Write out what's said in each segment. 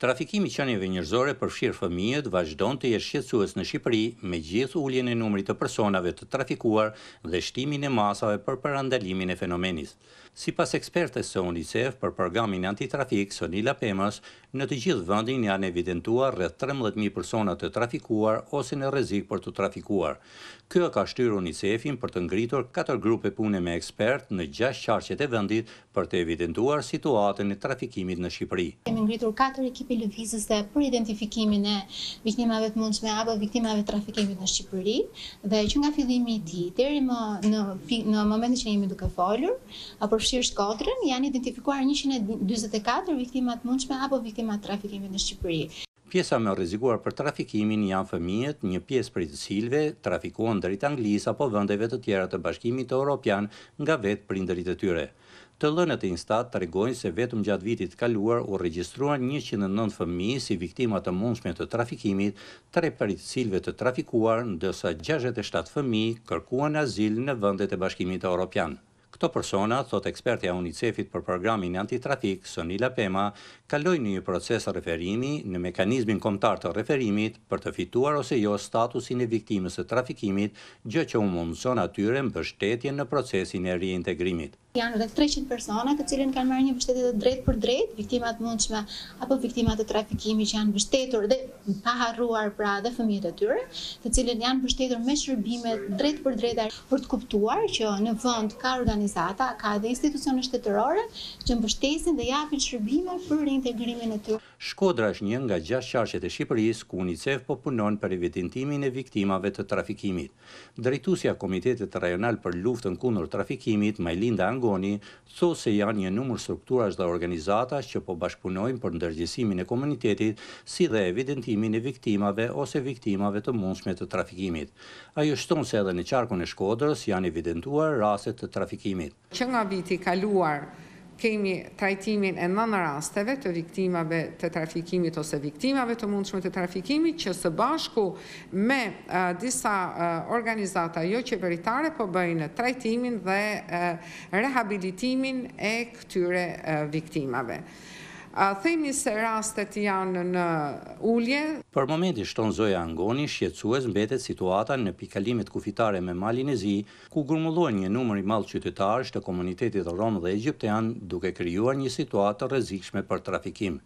Trafikimi i qenieve njerëzore, përfshirë fëmijët, vazhdon të jetë shqetësues në Shqipëri, megjithë uljen e numrit të personave të trafikuar dhe shtimin e masave për parandalimin e fenomenit. Sipas ekspertes së UNICEF për Programin Antitrafik, Sonila Pemës, në të gjithë vendin janë evidentuar rreth trembëdhjetë mijë persona të trafikuar ose në rrezik për t'u trafikuar. Kjo e ka shtyrë UNICEF-in për të ngritur katër grupe pune me ekspertë në gjashtë qarqet e vendit për të evidentuar situatën e trafikimit në Shqipëri. Kemi ngritur katër ekipe lëvizëse për identifikimin e viktimave të mundshme apo viktimave të trafikimit në Shqipëri dhe që nga fillimi i tij deri në momentin që jemi duke folur, përfshirë Shkodrën, janë identifikuar njëqind e dyzet e katër viktima të mundshme apo viktima të trafikimit në Shqipëri. Pjesa më e rrezikuar për trafikimin janë fëmijët, një pjesë prej të cilëve trafikohen drejt Anglisë apo vendeve të tjera të Bashkimit Europian nga vetë prindërit e tyre. Të dhënat e Instat tregojnë se vetëm gjatë vitit të kaluar u regjistruan njëqind e nëntë fëmijë si viktima të mundshme të trafikimit, tre prej të cilëve të trafikuar, ndërsa gjashtëdhjetë e shtatë fëmijë kërkuan azil në vendet e Bashkimit Europian. Këto persona, thotë ekspertja e UNICEF-it për Programin Antitrafik, Sonila Pema, kalojnë një proces referimi në Mekanizmin Kombëtar të Referimit për të fituar ose jo statusin e viktimës së trafikimit, gjë që u mundëson atyre mbështetjen në procesin e riintegrimit. Janë rreth treqind persona të cilët kanë marrë një mbështetje të drejtpërdrejtë, viktima të mundshme apo viktima të trafikimit që janë mbështetur dhe pa harruar pra dhe fëmijët e tyre, të cilët janë mbështetur me shërbime drejtpërdrejt për të kuptuar që në vend ka organizata, ka dhe institucione shtetërore që mbështesin dhe japin shërbime për riintegrimin e tyre. Shkodra është një nga gjashtë qarqet e Shqipërisë ku UNICEF po punon për evidentimin e viktimave të trafikimit. Drejtuesja e Komitetit Rajonal për Luftën Kundër Trafikimit, Majlinda Angoni, thotë se janë një numër strukturash dhe organizatash që po bashkëpunojnë për ndërgjegjësimin e komunitetit si dhe evidentimin e viktimave ose viktimave të mundshme të trafikimit. Ajo shton se edhe në qarkun e Shkodrës janë evidentuar raste të trafikimit. Që nga viti i kaluar kemi trajtimin e nëntë rasteve të viktimave të trafikimit ose viktimave të mundshme të trafikimit që së bashku me disa organizata joqeveritare po bëjnë trajtimin dhe rehabilitimin e këtyre viktimave. Themi se rastet janë në ulje. Për momentin, shton zonja Angoni, shqetësues mbetet situata në pikëkalimet kufitare me Malin e Zi, ku grumbullohen një numër i madh qytetarësh të komunitetit rom dhe egjiptian, duke krijuar një situatë të rrezikshme për trafikim.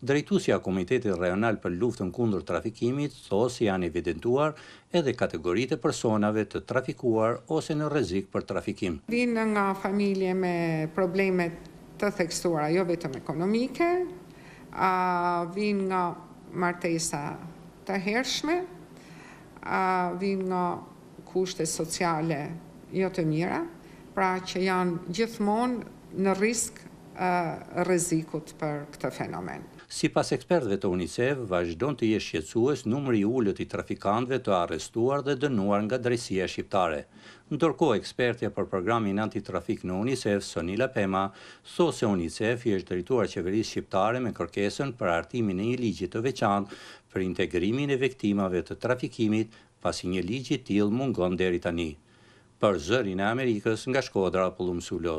Drejtuesja e Komitetit Rajonal për Luftën Kundër Trafikimit thotë se janë evidentuar edhe kategoritë e personave të trafikuar ose në rrezik për trafikim. Vijnë nga familje me probleme të theksuara jo vetëm ekonomike, vijnë nga martesa të hershme, vijnë nga kushte sociale jo të mira, pra që janë gjithmonë në risk rrezikut për këtë fenomen. Sipas ekspertëve të UNICEF, vazhdon të jetë shqetësues numri i ulët i trafikantëve të arrestuar dhe dënuar nga drejtësia shqiptare. Ndërkohë, ekspertja për programin anti-trafik në UNICEF, Sonila Pema, thotë se UNICEF i është drejtuar qeverisë shqiptare me kërkesën për hartimin e një ligji të veçantë për integrimin e viktimave të trafikimit pasi një ligj i tillë mungon deri tani. Për Zërin e Amerikës nga Shkodra, Pëllumb Sulo.